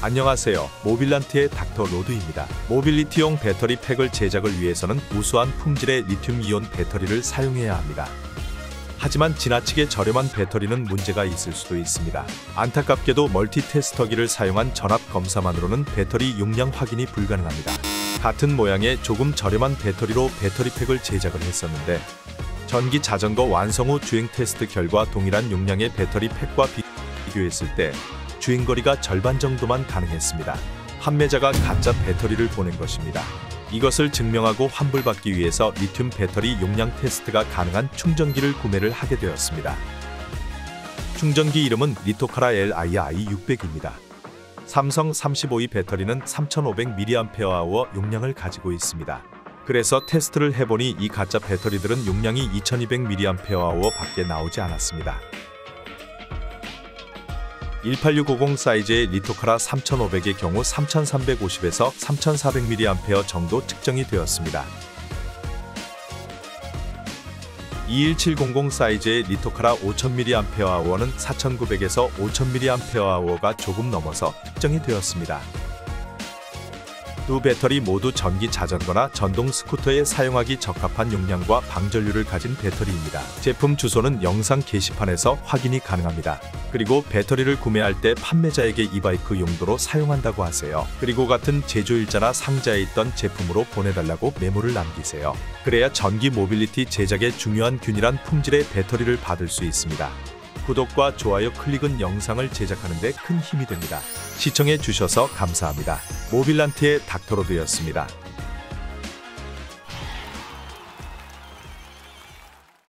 안녕하세요. 모빌란트의 닥터 로드입니다. 모빌리티용 배터리 팩을 제작을 위해서는 우수한 품질의 리튬이온 배터리를 사용해야 합니다. 하지만 지나치게 저렴한 배터리는 문제가 있을 수도 있습니다. 안타깝게도 멀티테스터기를 사용한 전압 검사만으로는 배터리 용량 확인이 불가능합니다. 같은 모양의 조금 저렴한 배터리로 배터리 팩을 제작을 했었는데 전기 자전거 완성 후 주행 테스트 결과 동일한 용량의 배터리 팩과 비교했을 때 주행거리가 절반 정도만 가능했습니다. 판매자가 가짜 배터리를 보낸 것입니다. 이것을 증명하고 환불받기 위해서 리튬 배터리 용량 테스트가 가능한 충전기를 구매를 하게 되었습니다. 충전기 이름은 리토카라 LII 600입니다. 삼성 35위 배터리는 3500mAh 용량을 가지고 있습니다. 그래서 테스트를 해보니 이 가짜 배터리들은 용량이 2200mAh 밖에 나오지 않았습니다. 18650 사이즈의 리토카라 3500의 경우 3350에서 3400mAh 정도 측정이 되었습니다. 21700 사이즈의 리토카라 5000mAh는 4900에서 5000mAh가 조금 넘어서 측정이 되었습니다. 두 배터리 모두 전기 자전거나 전동 스쿠터에 사용하기 적합한 용량과 방전율을 가진 배터리입니다. 제품 주소는 영상 게시판에서 확인이 가능합니다. 그리고 배터리를 구매할 때 판매자에게 e-bike 용도로 사용한다고 하세요. 그리고 같은 제조일자나 상자에 있던 제품으로 보내달라고 메모를 남기세요. 그래야 전기 모빌리티 제작에 중요한 균일한 품질의 배터리를 받을 수 있습니다. 구독과 좋아요 클릭은 영상을 제작하는 데 큰 힘이 됩니다. 시청해 주셔서 감사합니다. 모빌란트의 닥터로드였습니다.